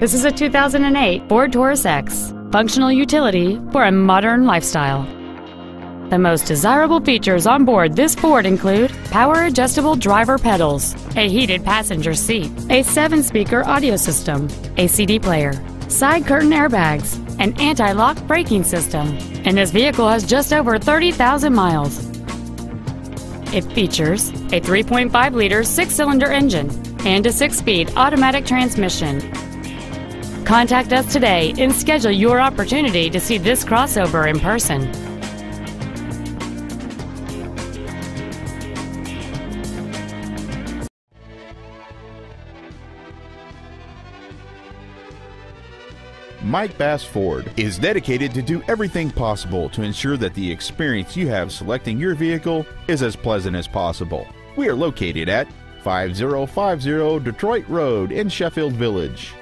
This is a 2008 Ford Taurus X, functional utility for a modern lifestyle. The most desirable features on board this Ford include power adjustable driver pedals, a heated passenger seat, a seven speaker audio system, a CD player, side curtain airbags, an anti lock braking system, and this vehicle has just over 30,000 miles. It features a 3.5 liter six cylinder engine and a six speed automatic transmission. Contact us today and schedule your opportunity to see this crossover in person. Mike Bass Ford is dedicated to do everything possible to ensure that the experience you have selecting your vehicle is as pleasant as possible. We are located at 5050 Detroit Road in Sheffield Village.